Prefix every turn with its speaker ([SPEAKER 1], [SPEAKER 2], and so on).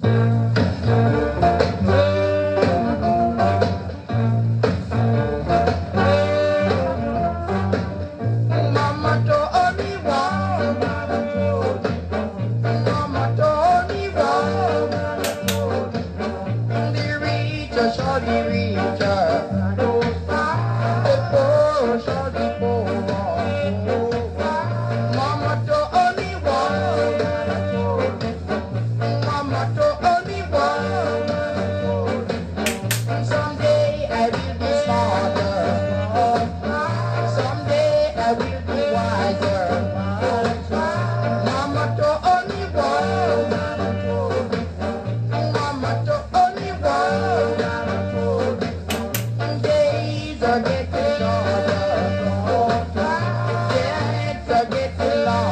[SPEAKER 1] Thank alive.